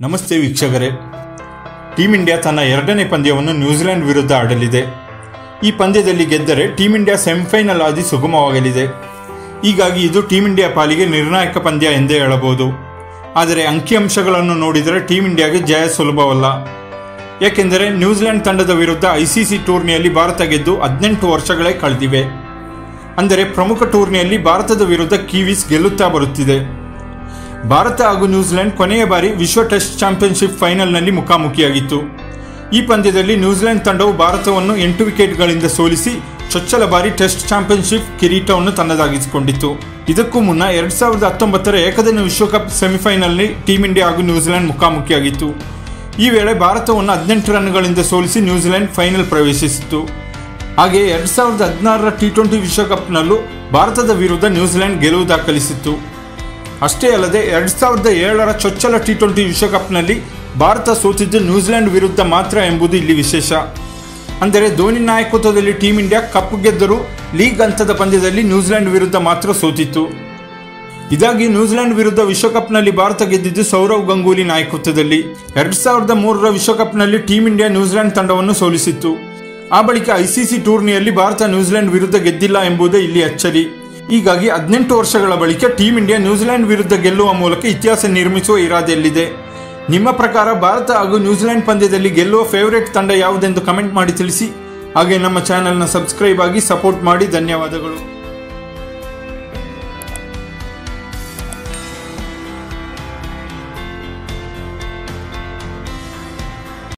ನಮಸ್ತೆ ವೀಕ್ಷಕರೇ. Team India ತನ್ನ ಎರಡನೇ ಪಂದ್ಯವನ್ನು ನ್ಯೂಜಿಲೆಂಡ್ ವಿರುದ್ಧ ಆಡಲಿದೆ. ಈ ಪಂದ್ಯದಲ್ಲಿ ಗೆದ್ದರೆ ಟೀಂ ಇಂಡಿಯಾ ಸೆಮಿಫೈನಲ್ ಆದಿ ಸುಗಮವಾಗಲಿದೆ. ಹೀಗಾಗಿ ಇದು ಟೀಂ ಇಂಡಿಯಾ ಪಾಲಿಗೆ ನಿರ್ಣಾಯಕ ಪಂದ್ಯ ಎಂದೇ ಹೇಳಬಹುದು. ಆದರೆ ಅಂಕಿಅಂಶಗಳನ್ನು ನೋಡಿದರೆ ಟೀಂ ಇಂಡಿಯಾಗೆ ಜಯ ಸುಲಭವಲ್ಲ. ಏಕೆಂದರೆ ನ್ಯೂಜಿಲೆಂಡ್ ತಂಡದ ವಿರುದ್ಧ ಐಸಿಸಿ ಟೂರ್ನಿಯಲ್ಲಿ ಭಾರತ ಗೆದ್ದು ಹದಿನೆಂಟು ವರ್ಷಗಳೇ ಕಳೆದಿವೆ. ಅಂದರೆ ಪ್ರಮುಖ ಟೂರ್ನಿಯಲ್ಲಿ ಭಾರತದ ವಿರುದ್ಧ ಕಿವೀಸ್ ಗೆಲ್ಲುತ್ತಾ ಬರುತ್ತಿದೆ. ಭಾರತ ಹಾಗೂ ನ್ಯೂಜಿಲೆಂಡ್ ಕೊನೆಯ ಬಾರಿ ವಿಶ್ವ ಟೆಸ್ಟ್ ಚಾಂಪಿಯನ್ಶಿಪ್ ಫೈನಲ್ನಲ್ಲಿ ಮುಖಾಮುಖಿಯಾಗಿತ್ತು. ಈ ಪಂದ್ಯದಲ್ಲಿ ನ್ಯೂಜಿಲೆಂಡ್ ತಂಡವು ಭಾರತವನ್ನು ಎಂಟು ವಿಕೆಟ್ಗಳಿಂದ ಸೋಲಿಸಿ ಚೊಚ್ಚಲ ಬಾರಿ ಟೆಸ್ಟ್ ಚಾಂಪಿಯನ್ಶಿಪ್ ಕಿರೀಟವನ್ನು ತನ್ನದಾಗಿಸಿಕೊಂಡಿತ್ತು. ಇದಕ್ಕೂ ಮುನ್ನ ಎರಡ್ ಸಾವಿರದ ಹತ್ತೊಂಬತ್ತರ ಏಕದಿನ ವಿಶ್ವಕಪ್ ಸೆಮಿಫೈನಲ್ನಲ್ಲಿ ಟೀಂ ಇಂಡಿಯಾ ಹಾಗೂ ನ್ಯೂಜಿಲೆಂಡ್ ಮುಖಾಮುಖಿಯಾಗಿತ್ತು. ಈ ವೇಳೆ ಭಾರತವನ್ನು ಹದಿನೆಂಟು ರನ್ಗಳಿಂದ ಸೋಲಿಸಿ ನ್ಯೂಜಿಲೆಂಡ್ ಫೈನಲ್ ಪ್ರವೇಶಿಸಿತ್ತು. ಹಾಗೆ ಎರಡ್ ಸಾವಿರದ ಹದಿನಾರರ ಟಿ ಟ್ವೆಂಟಿ ವಿಶ್ವಕಪ್ನಲ್ಲೂ ಭಾರತದ ವಿರುದ್ಧ ನ್ಯೂಜಿಲೆಂಡ್ ಗೆಲುವು ದಾಖಲಿಸಿತ್ತು. ಅಷ್ಟೇ ಅಲ್ಲದೆ ಎರಡ್ ಸಾವಿರದ ಏಳರ ಚೊಚ್ಚಲ ಟಿ ಟ್ವೆಂಟಿ ವಿಶ್ವಕಪ್ನಲ್ಲಿ ಭಾರತ ಸೋತಿದ್ದು ನ್ಯೂಜಿಲೆಂಡ್ ವಿರುದ್ಧ ಮಾತ್ರ ಎಂಬುದು ಇಲ್ಲಿ ವಿಶೇಷ. ಅಂದರೆ ಧೋನಿ ನಾಯಕತ್ವದಲ್ಲಿ ಟೀಂ ಇಂಡಿಯಾ ಕಪ್ ಗೆದ್ದರೂ ಲೀಗ್ ಹಂತದ ಪಂದ್ಯದಲ್ಲಿ ನ್ಯೂಜಿಲೆಂಡ್ ವಿರುದ್ಧ ಮಾತ್ರ ಸೋತಿತ್ತು. ಇದಾಗಿ ನ್ಯೂಜಿಲೆಂಡ್ ವಿರುದ್ಧ ವಿಶ್ವಕಪ್ನಲ್ಲಿ ಭಾರತ ಗೆದ್ದಿದ್ದು ಸೌರವ್ ಗಂಗೂಲಿ ನಾಯಕತ್ವದಲ್ಲಿ. ಎರಡ್ ಸಾವಿರದ ಮೂರರ ವಿಶ್ವಕಪ್ನಲ್ಲಿ ಟೀಂ ಇಂಡಿಯಾ ನ್ಯೂಜಿಲೆಂಡ್ ತಂಡವನ್ನು ಸೋಲಿಸಿತ್ತು. ಆ ಬಳಿಕ ಐಸಿಸಿ ಟೂರ್ನಿಯಲ್ಲಿ ಭಾರತ ನ್ಯೂಜಿಲೆಂಡ್ ವಿರುದ್ಧ ಗೆದ್ದಿಲ್ಲ ಎಂಬುದೇ ಇಲ್ಲಿ ಅಚ್ಚರಿ. ಹೀಗಾಗಿ ಹದಿನೆಂಟು ವರ್ಷಗಳ ಬಳಿಕ ಟೀಂ ಇಂಡಿಯಾ ನ್ಯೂಜಿಲೆಂಡ್ ವಿರುದ್ಧ ಗೆಲ್ಲುವ ಮೂಲಕ ಇತಿಹಾಸ ನಿರ್ಮಿಸುವ ಇರಾದೆಯಲ್ಲಿದೆ. ನಿಮ್ಮ ಪ್ರಕಾರ ಭಾರತ ಹಾಗೂ ನ್ಯೂಜಿಲೆಂಡ್ ಪಂದ್ಯದಲ್ಲಿ ಗೆಲ್ಲುವ ಫೇವರೇಟ್ ತಂಡ ಯಾವುದೆಂದು ಕಮೆಂಟ್ ಮಾಡಿ ತಿಳಿಸಿ. ಹಾಗೆ ನಮ್ಮ ಚಾನೆಲ್ನ ಸಬ್ಸ್ಕ್ರೈಬ್ ಆಗಿ ಸಪೋರ್ಟ್ ಮಾಡಿ. ಧನ್ಯವಾದಗಳು.